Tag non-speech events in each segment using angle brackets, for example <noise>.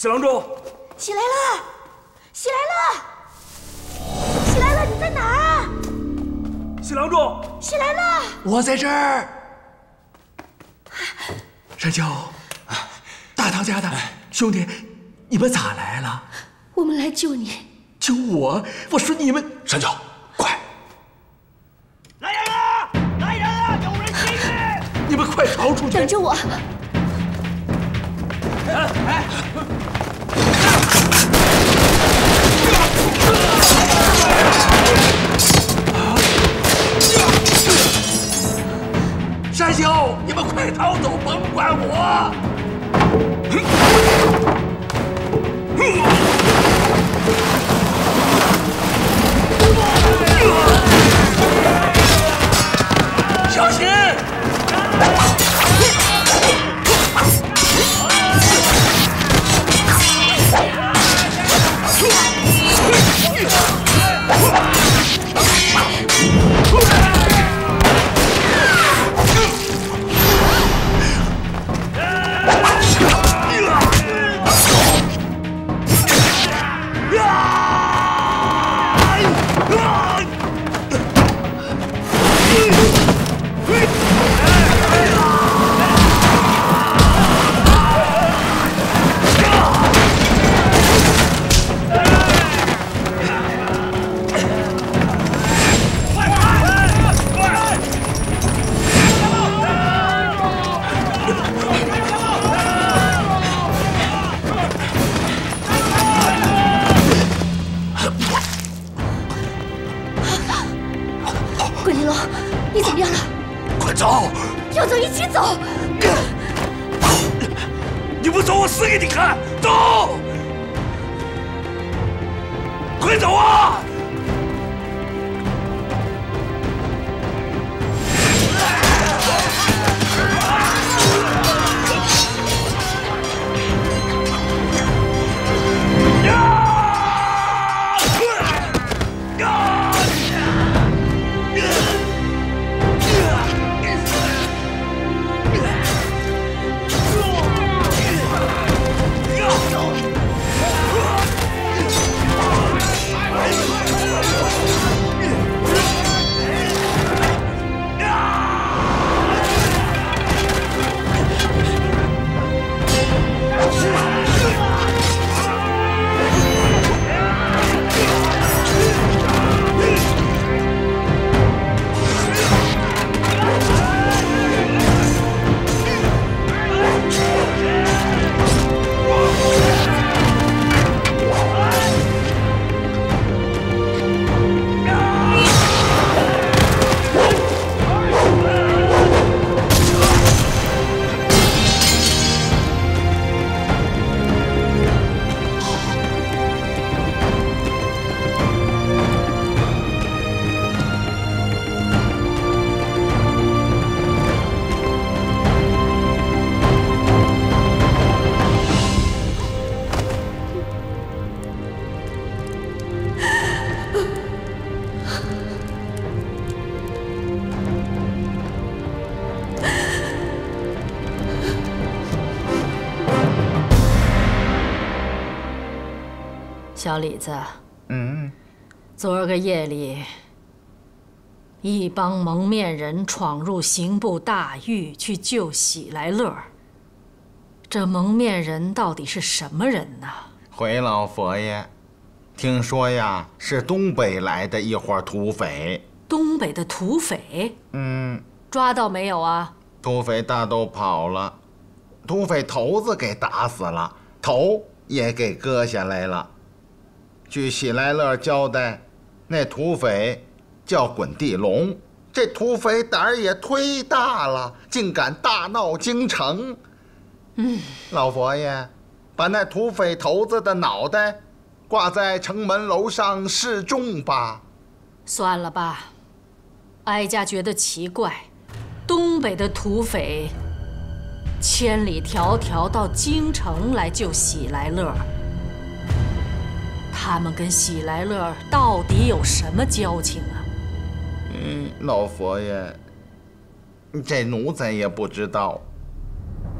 四郎中，起来了，起来了，起来了，你在哪儿啊？四郎中，起来了，我在这儿。山丘，大唐家的兄弟，你们咋来了？我们来救你。救我？我说你们，山丘，快！来人啊！来人啊！有人袭击！你们快逃出去！等着我。山丘，你们快逃走，甭管我！小心！小李子，嗯，昨儿个夜里，一帮蒙面人闯入刑部大狱去救喜来乐。这蒙面人到底是什么人呢？回老佛爷，听说呀是东北来的一伙土匪。东北的土匪？嗯，抓到没有啊？土匪大都跑了，土匪头子给打死了，头也给割下来了。据喜来乐交代，那土匪叫滚地龙。这土匪胆儿也忒大了，竟敢大闹京城。嗯，老佛爷，把那土匪头子的脑袋挂在城门楼上示众吧。算了吧，哀家觉得奇怪，东北的土匪千里迢迢到京城来救喜来乐。他们跟喜来乐到底有什么交情啊？嗯，老佛爷，这奴才也不知道。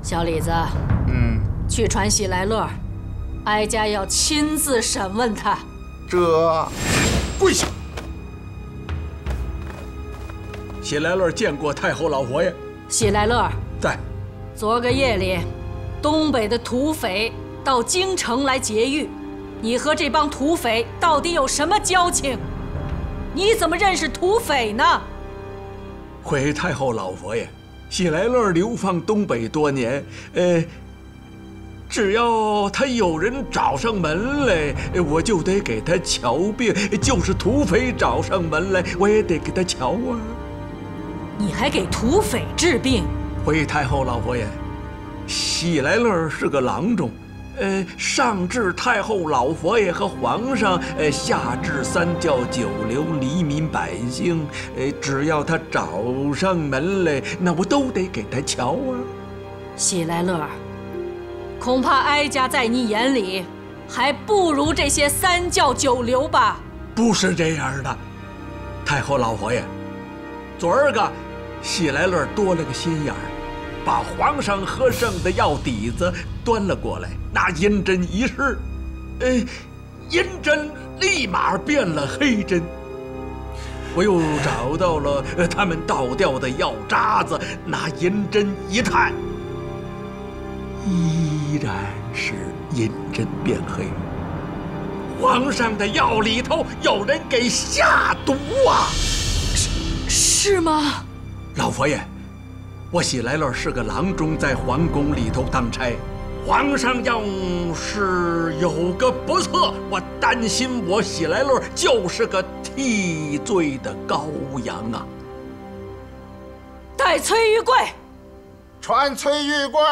小李子，嗯，去传喜来乐，哀家要亲自审问他。这跪下！喜来乐见过太后老佛爷，喜来乐，在。昨个夜里，东北的土匪到京城来劫狱，你和这帮土匪到底有什么交情？你怎么认识土匪呢？回太后老佛爷，喜来乐流放东北多年，呃，只要他有人找上门来，我就得给他瞧病；就是土匪找上门来，我也得给他瞧啊。你还给土匪治病？回太后老佛爷，喜来乐是个郎中，呃，上至太后老佛爷和皇上，呃，下至三教九流黎民百姓，呃，只要他找上门来，那我都得给他瞧啊。喜来乐，恐怕哀家在你眼里，还不如这些三教九流吧？不是这样的，太后老佛爷，昨儿个，喜来乐多了个心眼儿。把皇上喝剩的药底子端了过来，那银针一试，哎，银针立马变了黑针。我又找到了他们倒掉的药渣子，拿银针一探，依然是银针变黑。皇上的药里头有人给下毒啊！是是吗？老佛爷。我喜来乐是个郎中，在皇宫里头当差。皇上要是有个不测，我担心我喜来乐就是个替罪的羔羊啊！带崔玉贵，传崔玉贵。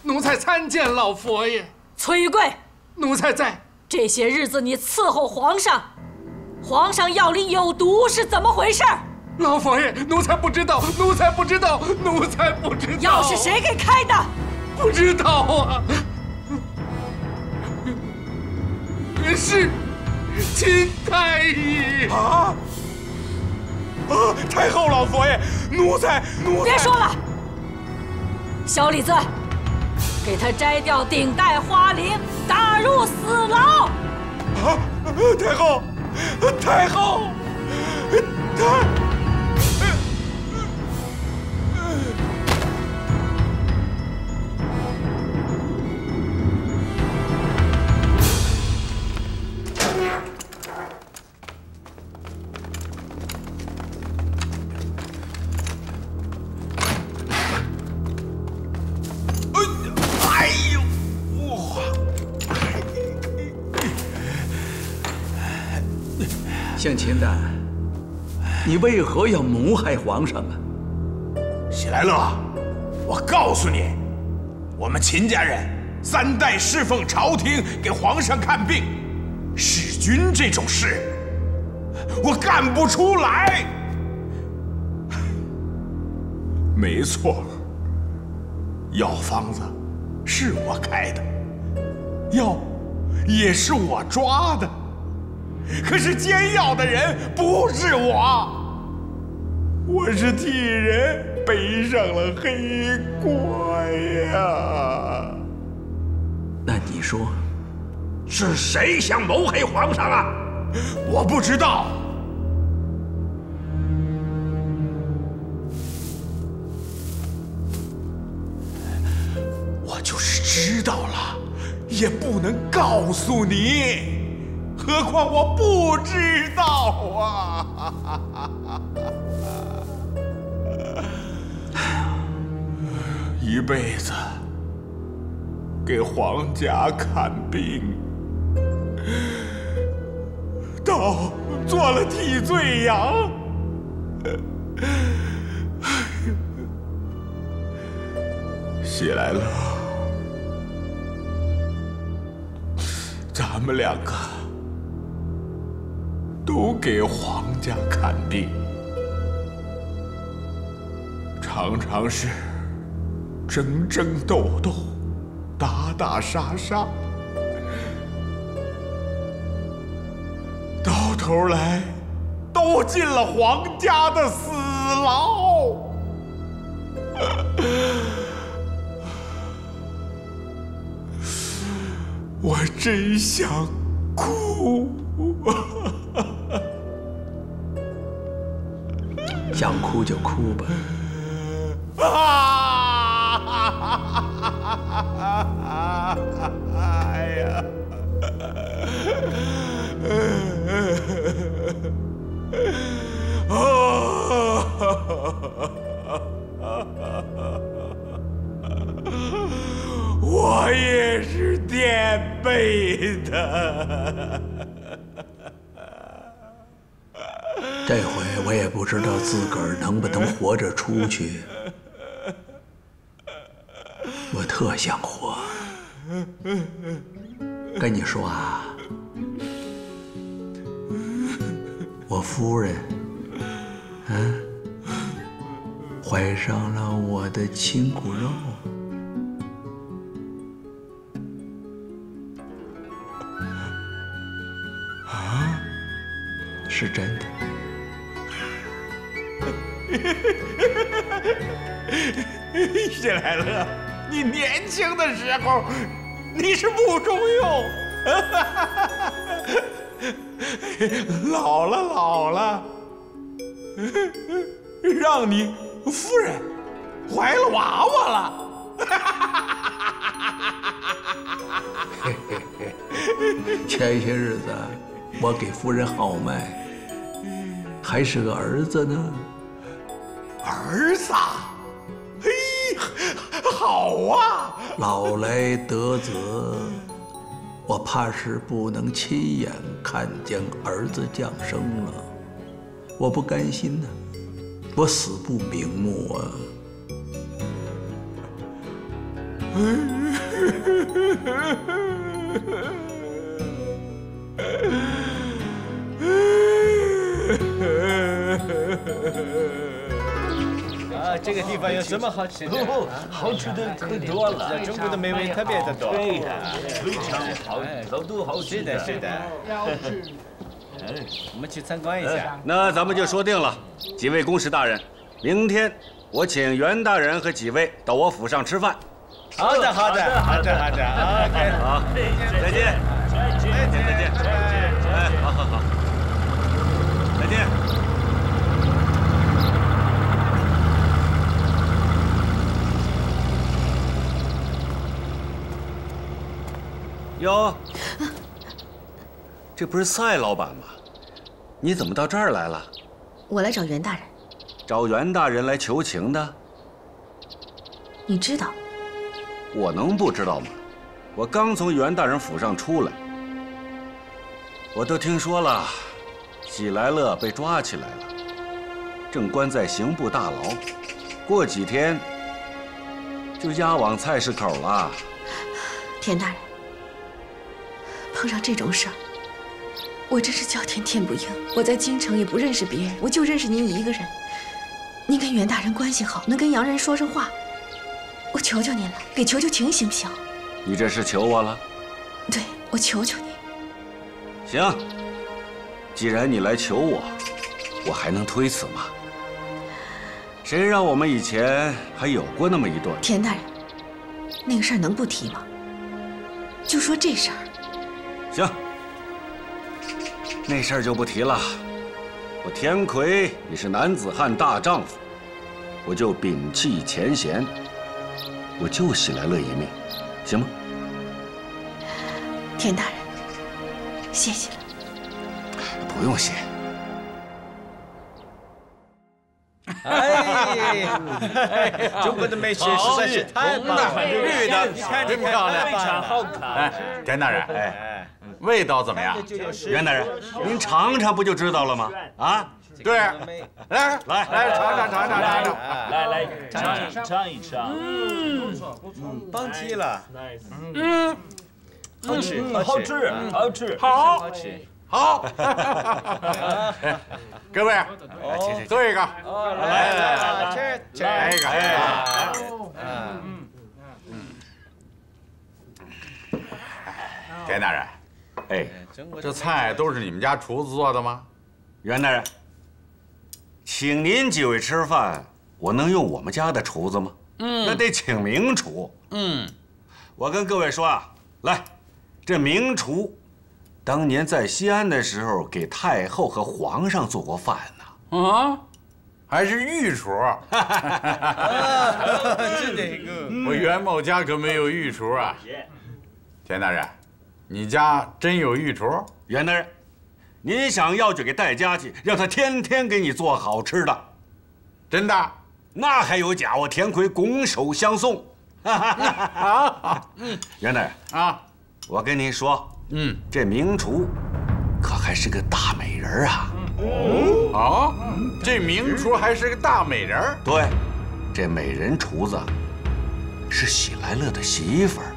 奴才参见老佛爷。崔玉贵，奴才在。这些日子你伺候皇上，皇上药里有毒是怎么回事？老佛爷，奴才不知道，奴才不知道，奴才不知道。药是谁给开的？不知道啊。是秦太医啊！啊！太后老佛爷，奴才奴才……别说了，小李子，给他摘掉顶戴花翎，打入死牢。啊！太后，太后，太……你为何要谋害皇上啊？喜来乐，我告诉你，我们秦家人三代侍奉朝廷，给皇上看病，弑君这种事，我干不出来。没错，药方子是我开的，药也是我抓的。可是煎药的人不是我，我是替人背上了黑锅呀。那你说，是谁想谋害皇上啊？我不知道，我就是知道了，也不能告诉你。何况我不知道啊！一辈子给皇家看病，到做了替罪羊，喜来乐，咱们两个。都给皇家看病，常常是争争斗斗、打打杀杀，到头来都进了皇家的死牢。<laughs> 我真想哭。想哭就哭吧。啊！<laughs> 的。<laughs> 这回我也不知道自个儿能不能活着出去。<laughs> 我特想活。跟你说啊，我夫人，嗯，怀上了我的亲骨肉。是真的。<laughs> 喜来乐，你年轻的时候，你是不中用；<laughs> 老了老了，让你夫人怀了娃娃了。<laughs> 前些日子我给夫人号脉，还是个儿子呢。儿子，嘿，好啊！老来得子，我怕是不能亲眼看见儿子降生了，我不甘心呢，我死不瞑目啊！<laughs> <laughs> 啊，这个地方有什么好吃的？好吃的可多了，中国的美味特别的多。对呀，非常好，好多好吃是的，是的。我们去参观一下。那咱们就说定了，几位公使大人，明天我请袁大人和几位到我府上吃饭。好的，好的，好的，好的。OK，好，再见，再见，再见，再见。哎，好好好，再见。哟，这不是赛老板吗？你怎么到这儿来了？我来找袁大人。找袁大人来求情的？你知道？我能不知道吗？我刚从袁大人府上出来，我都听说了，喜来乐被抓起来了，正关在刑部大牢，过几天就押往菜市口了。田大人，碰上这种事儿，我真是叫天天不应。我在京城也不认识别人，我就认识您一个人。您跟袁大人关系好，能跟洋人说上话，我求求您了，给求求情行不行？你这是求我了？对，我求求你。行，既然你来求我，我还能推辞吗？谁让我们以前还有过那么一段？田大人，那个事儿能不提吗？就说这事儿。行，那事儿就不提了。我田奎也是男子汉大丈夫，我就摒弃前嫌，我就喜来乐一命，行吗？田大人，谢谢了。不用谢。哎，中国的美食实在是太棒了，绿的，看真漂亮，非常好看。哎，田大人，哎，味道怎么样？袁大人，您尝尝不就知道了吗？啊，对，来来来尝尝尝尝尝尝，来来尝一尝一尝，嗯，棒极了，嗯，好吃，好吃，好吃，好，好。吃。好，<laughs> 各位，来，请请坐一个，来来来，吃来一个，哎，嗯田大人，哎，这菜都是你们家厨子做的吗？袁大人，请您几位吃饭，我能用我们家的厨子吗？嗯，那得请名厨。嗯，我跟各位说啊，来，这名厨，当年在西安的时候，给太后和皇上做过饭呢。啊，<laughs> 还是御厨。这哪个？我袁某家可没有御厨啊。田大人，你家真有御厨？袁大人，您想要就给带家去，让他天天给你做好吃的。真的？那还有假？我田奎拱手相送。啊，<laughs> 袁大人啊，我跟您说，嗯，这名厨可还是个大美人啊。哦，这名厨还是个大美人儿。对，这美人厨子是喜来乐的媳妇儿。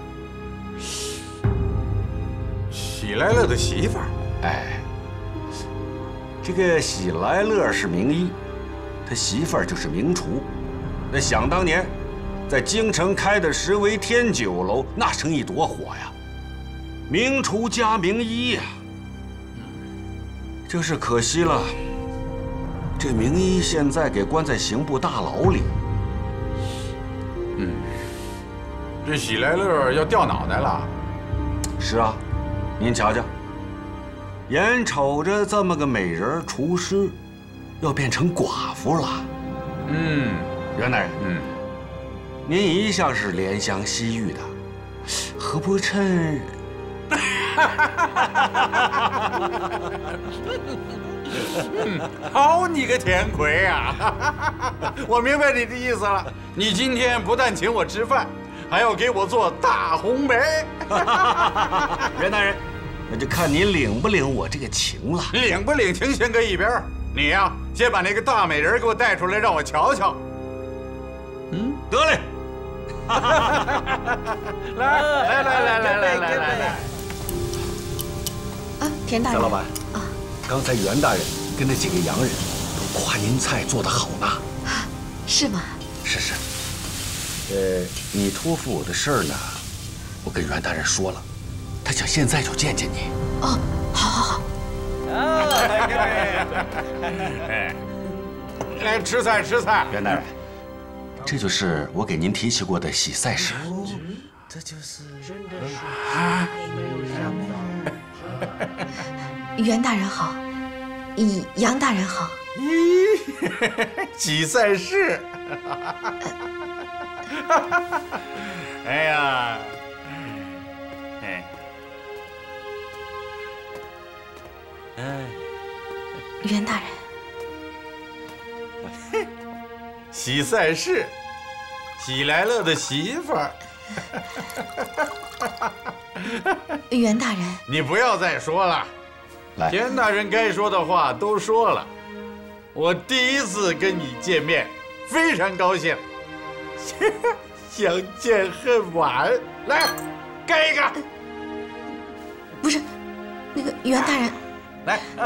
喜来乐的媳妇儿？哎，这个喜来乐是名医，他媳妇儿就是名厨。那想当年，在京城开的十维天酒楼，那生意多火呀！名厨加名医呀。就是可惜了，这名医现在给关在刑部大牢里。嗯，这喜来乐要掉脑袋了。是啊，您瞧瞧，眼瞅着这么个美人厨师，要变成寡妇了。嗯，袁大人，嗯，您一向是怜香惜玉的，何不趁？<laughs> 好你个田奎啊！<laughs> 我明白你的意思了。你今天不但请我吃饭，还要给我做大红梅。<laughs> 袁大人，那就看你领不领我这个情了。领不领情先搁一边你呀，先把那个大美人给我带出来，让我瞧瞧。嗯，得嘞。<laughs> 来来来来来来来来来。啊，田大人。蔡老板。啊，刚才袁大人跟那几个洋人都夸您菜做得好呢。是吗？是是。呃，你托付我的事儿呢，我跟袁大人说了，他想现在就见见你。哦，好，好，好。啊，来吃菜吃菜。袁大人，这就是我给您提起过的喜赛事。这就是真的是啊。袁大人好，杨杨大人好。咦，喜赛事。<laughs> 哎呀，哎，哎，袁大人，<laughs> 喜赛事，喜来乐的媳妇儿。<laughs> 袁大人，你不要再说了。来，田大人该说的话都说了。我第一次跟你见面，非常高兴。<laughs> 相见恨晚，来，干一个。不是，那个袁大人，来。<laughs>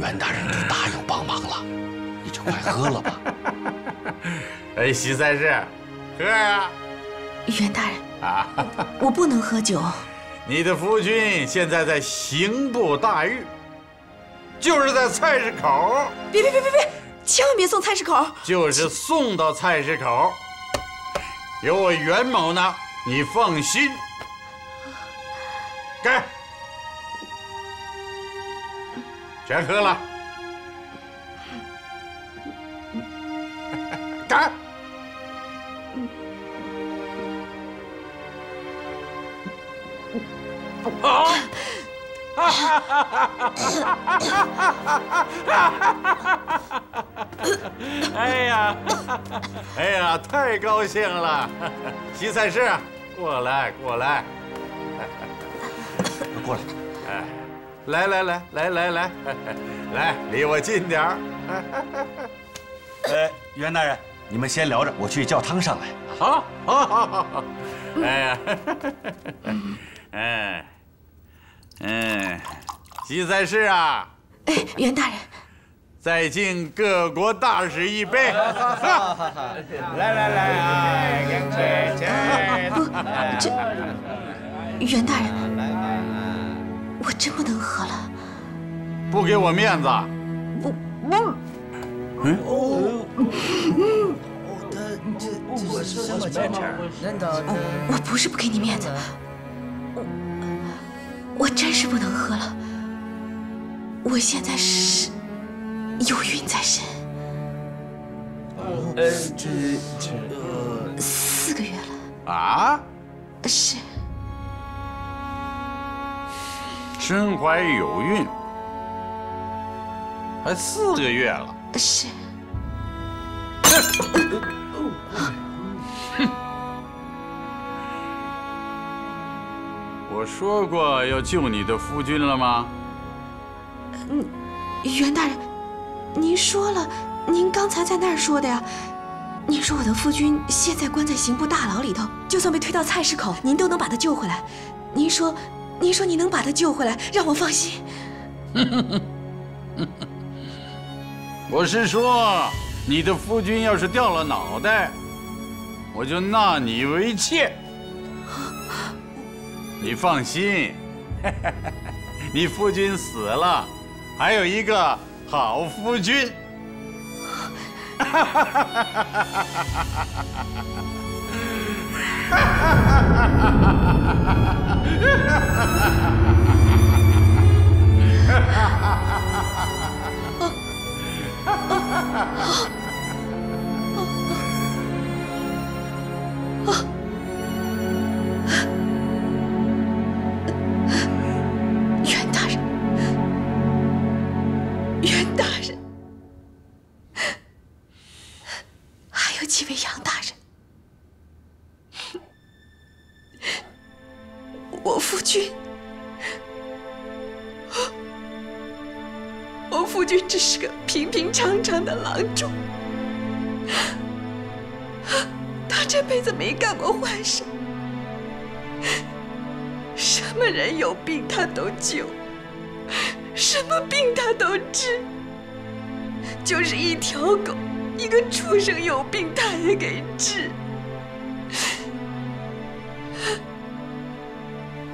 袁大人都答应帮忙了，你就快喝了吧。<laughs> 哎，徐三世，喝呀！袁大人啊，我不能喝酒。你的夫君现在在刑部大狱，就是在菜市口。别别别别别，千万别送菜市口。就是送到菜市口，有我袁某呢，你放心。给，全喝了。<laughs> 干。好！<laughs> 哎呀，哎呀，太高兴了！<laughs> 西菜师，过来，过来，<laughs> 过来，哎，来来来来来来，来，离我近点儿。呃，袁大人，你们先聊着，我去叫汤上来。好，好，好，好，好。哎呀，哎。嗯，西赛事啊！哎，袁大人，再敬各国大使一杯！<laughs> 来来来啊！不，这袁大人，我真不能喝了。不给我面子！不不。嗯哦，他这这是什么情况难道我不是不给你面子，我我真是不能喝了。我现在是有孕在身，呃，这这呃，四个月了。啊？是，身怀有孕，还四个月了。是，我说过要救你的夫君了吗？嗯袁大人，您说了，您刚才在那儿说的呀。您说我的夫君现在关在刑部大牢里头，就算被推到菜市口，您都能把他救回来。您说，您说您能把他救回来，让我放心。我是说，你的夫君要是掉了脑袋，我就纳你为妾。你放心，<laughs> 你夫君死了，还有一个好夫君。哈哈哈哈哈哈没干过坏事。什么人有病他都救，什么病他都治。就是一条狗，一个畜生有病他也给治。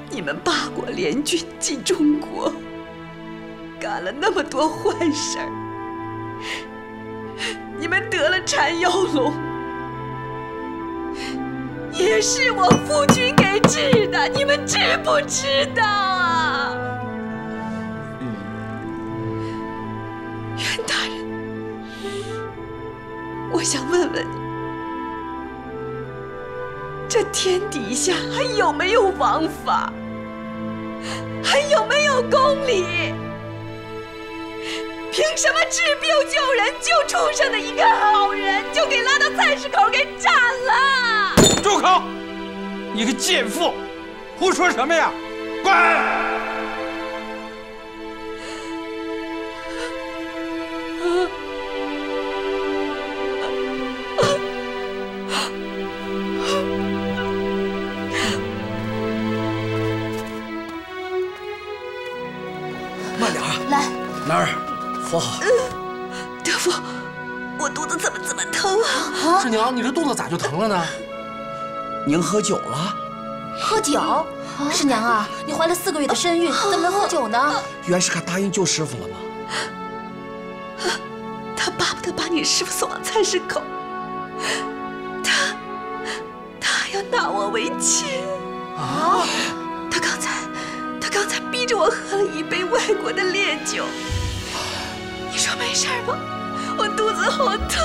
你们八国联军进中国，干了那么多坏事儿，你们得了缠腰龙。也是我夫君给治的，你们知不知道啊？袁大人，我想问问你，这天底下还有没有王法？还有没有公理？凭什么治病救人、救畜生的一个好人，就给拉到菜市口给斩了？住口！你个贱妇，胡说什么呀？滚！慢点啊！来，兰儿？扶好。德福，我肚子怎么这么疼啊？师娘，你这肚子咋就疼了呢？您喝酒了？喝酒？师娘啊，你怀了四个月的身孕，怎么能喝酒呢？袁世凯答应救师傅了吗？他巴不得把你师傅送往菜市口，他他还要纳我为妾啊！他刚才他刚才逼着我喝了一杯外国的烈酒，你说没事吧？我肚子好疼！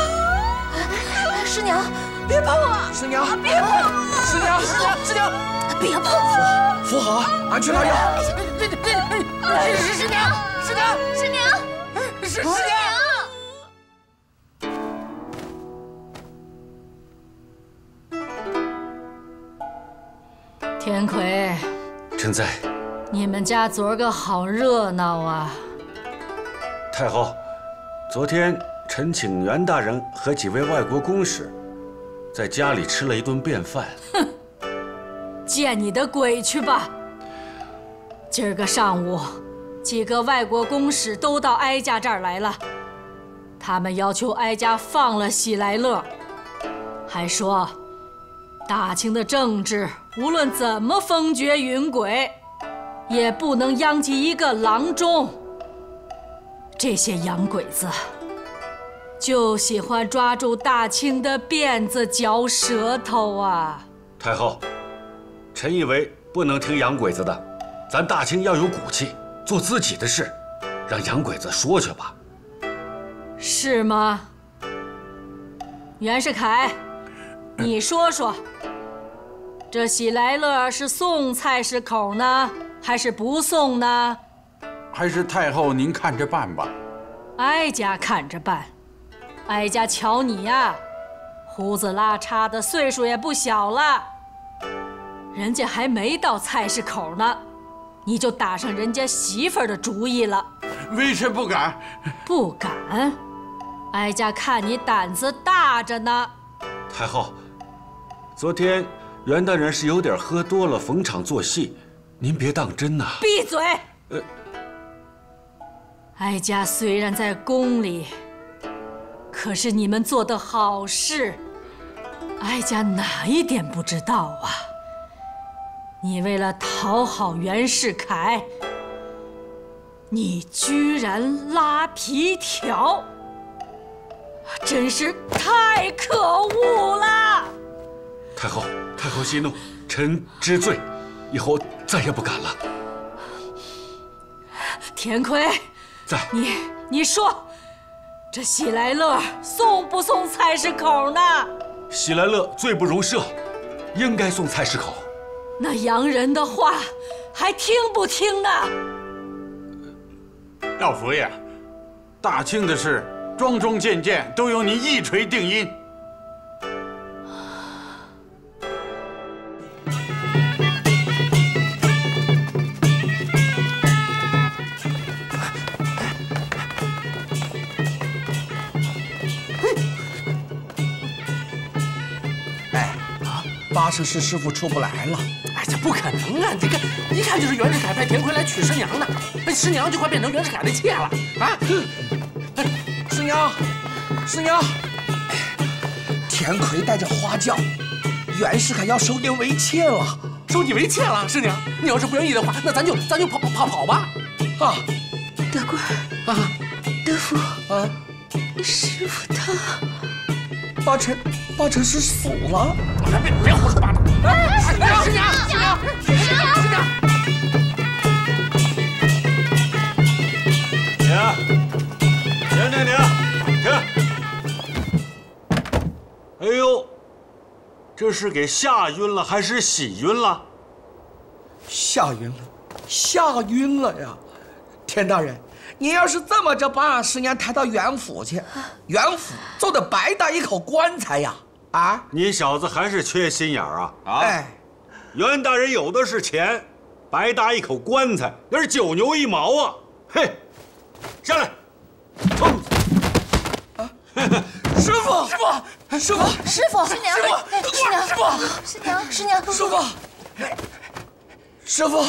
师娘，别碰我！师娘，别碰我！师娘，师娘，师娘，别碰我！扶好啊！俺去拿药。这这这，师师娘，师娘，师娘，师师娘。天魁，臣在。你们家昨儿个好热闹啊！太后，昨天臣请袁大人和几位外国公使，在家里吃了一顿便饭。哼，见你的鬼去吧！今儿个上午，几个外国公使都到哀家这儿来了，他们要求哀家放了喜来乐，还说，大清的政治无论怎么风绝云诡，也不能殃及一个郎中。这些洋鬼子，就喜欢抓住大清的辫子嚼舌头啊！太后，臣以为不能听洋鬼子的，咱大清要有骨气，做自己的事，让洋鬼子说去吧。是吗？袁世凯，<clears throat> 你说说，这喜来乐是送菜市口呢，还是不送呢？还是太后您看着办吧。哀家看着办。哀家瞧你呀，胡子拉碴的，岁数也不小了。人家还没到菜市口呢，你就打上人家媳妇儿的主意了。微臣不敢。不敢？哀家看你胆子大着呢。太后，昨天袁大人是有点喝多了，逢场作戏，您别当真呐。闭嘴！呃，哀家虽然在宫里。可是你们做的好事，哀家哪一点不知道啊？你为了讨好袁世凯，你居然拉皮条，真是太可恶了！太后，太后息怒，臣知罪，以后再也不敢了。田奎，在你，你说。这喜来乐送不送菜市口呢？喜来乐罪不容赦，应该送菜市口。那洋人的话还听不听呢？老佛爷，大清的事，桩桩件件都由您一锤定音。八成是师傅出不来了。哎，这不可能啊！这个一看就是袁世凯派田奎来娶师娘的，那师娘就快变成袁世凯的妾了啊！哎师娘，师娘，田奎带着花轿，袁世凯要收您为妾了，收你为妾了，师娘。你要是不愿意的话，那咱就咱就跑跑跑吧。啊，德贵啊，德福啊，师傅他，八成。八成是死了！别别胡说八道！哎，师娘，师娘，师娘，师娘，停，停停停，停！哎呦，这是给吓晕了还是喜晕了？吓晕了，吓晕了呀！田大人。您要是这么着把俺师娘抬到袁府去，袁府就得白搭一口棺材呀！啊！你小子还是缺心眼儿啊！哎，袁大人有的是钱，白搭一口棺材那是九牛一毛啊！嘿，下来！啊！<laughs> 师傅，师傅，师傅，师傅，师娘，师娘，师傅，师娘，师娘，师傅，师傅。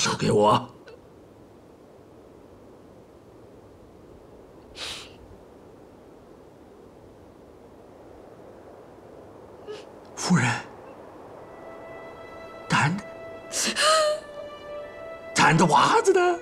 手给我，夫人，咱咱的娃子呢？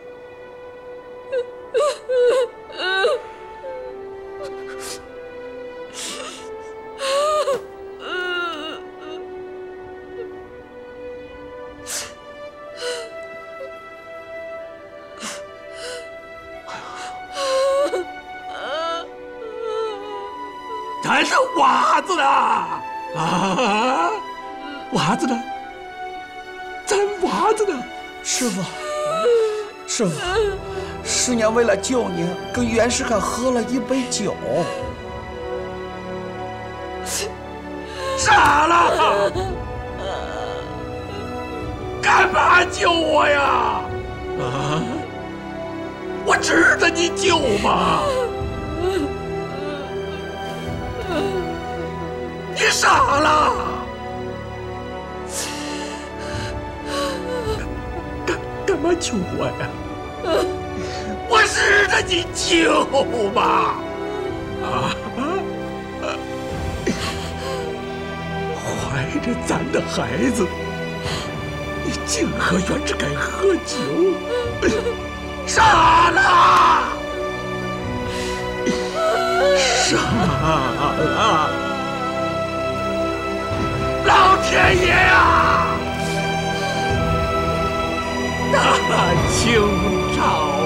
师，师娘为了救您，跟袁世凯喝了一杯酒。傻了？干嘛救我呀？啊！我值得你救吗？你傻了？干干嘛救我呀？<laughs> 我值得你救吗？啊！怀着咱的孩子，你竟和袁志凯喝酒，<laughs> 傻了，<laughs> 傻了！老天爷呀！大清好。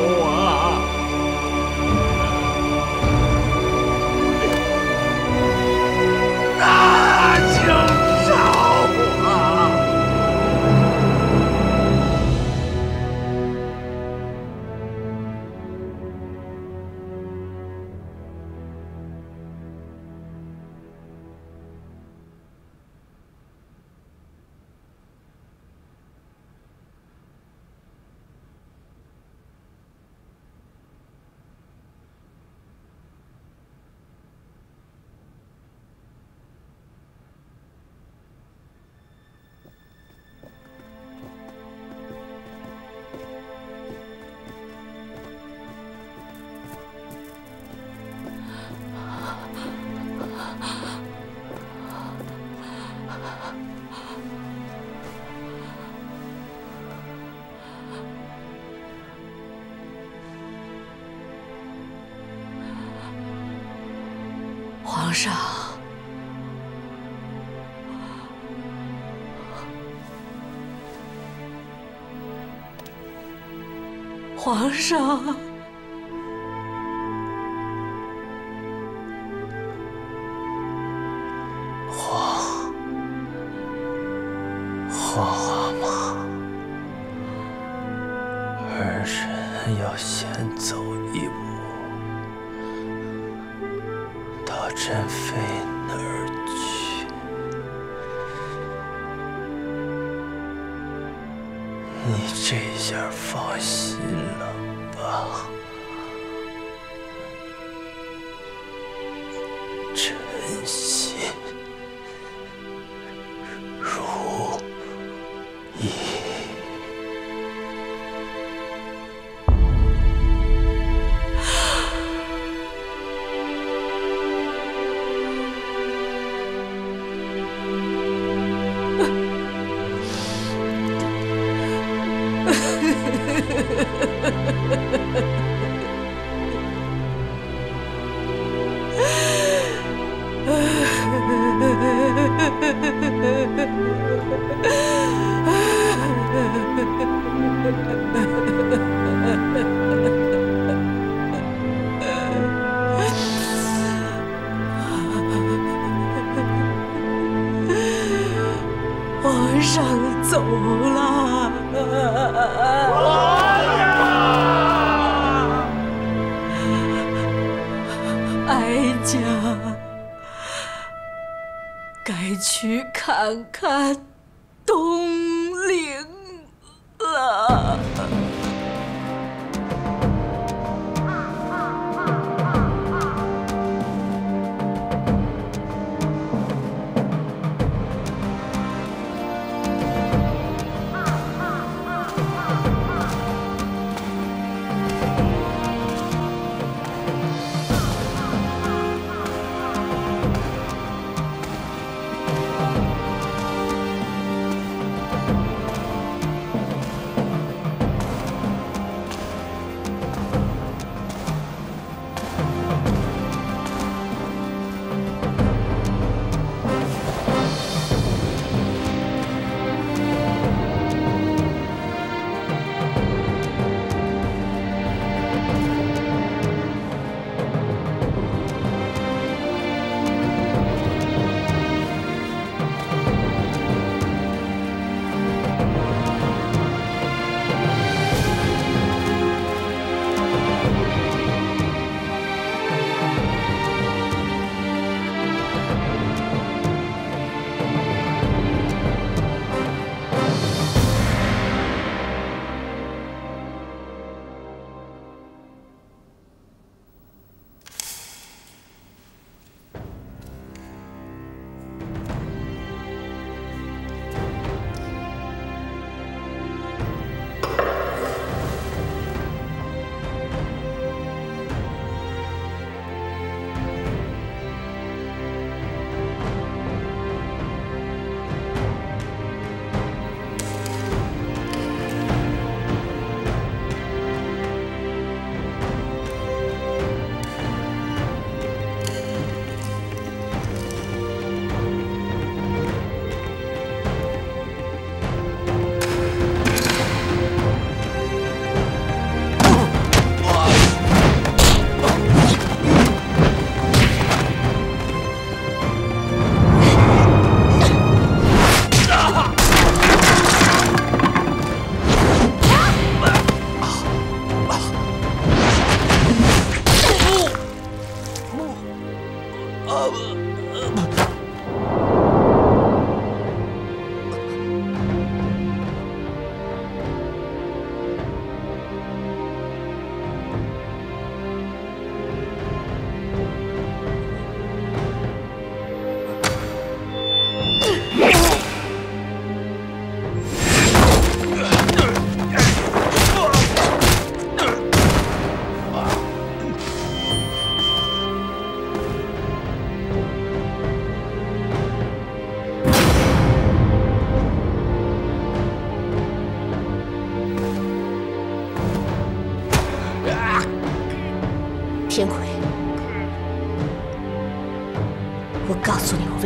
皇上，皇上，晨曦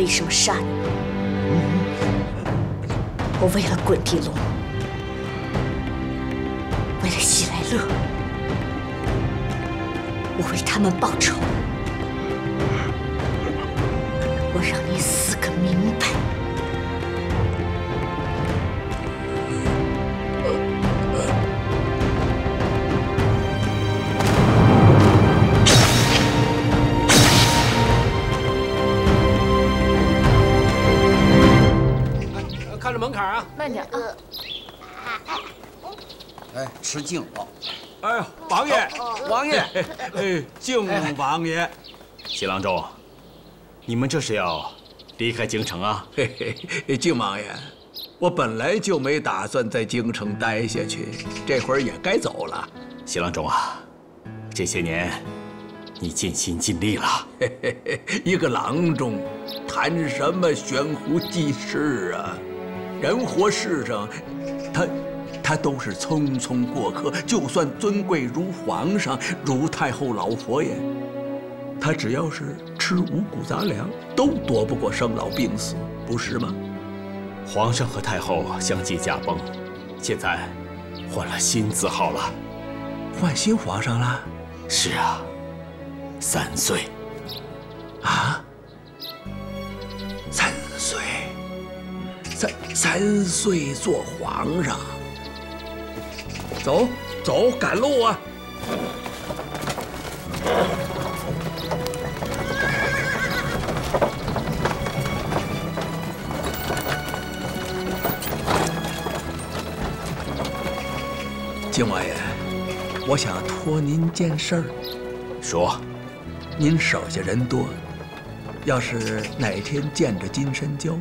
为什么杀你。我为了滚地龙，为了喜来乐，我为他们报仇。敬老。哎呦，王爷，王爷，哎，敬王爷。新郎中，你们这是要离开京城啊？嘿嘿，敬王爷，我本来就没打算在京城待下去，这会儿也该走了。新郎中啊，这些年你尽心尽力了。嘿嘿嘿，一个郎中，谈什么悬壶济世啊？人活世上，他他都是匆匆过客。就算尊贵如皇上，如太后老佛爷，他只要是吃五谷杂粮，都躲不过生老病死，不是吗？皇上和太后相继驾崩，现在换了新字号了。换新皇上了？是啊，三岁。啊？三岁？三三岁做皇上？走走，赶路啊！金王爷，我想托您件事儿。说，您手下人多，要是哪天见着金山娇，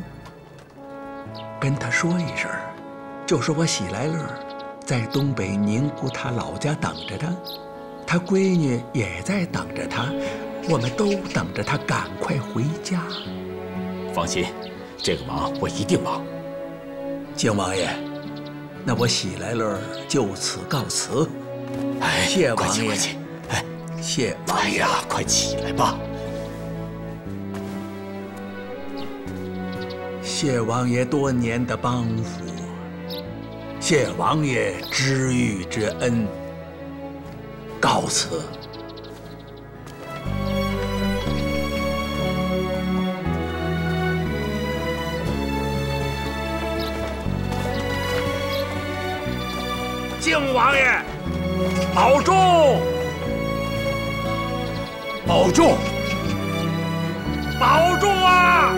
跟他说一声，就说我喜来乐在东北宁古他老家等着他，他闺女也在等着他，我们都等着他赶快回家。放心，这个忙我一定帮。靖王爷，那我喜来乐就此告辞。哎，谢王爷，快起，哎，谢王爷。哎呀，快起来吧！谢王爷多年的帮扶，谢王爷知遇之恩。告辞。靖王爷，保重！保重！保重啊！